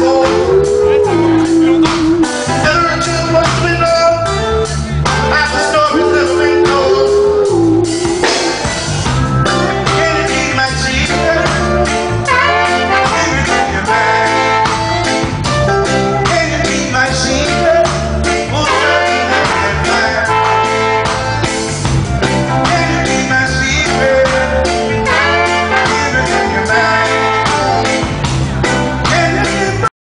Oh.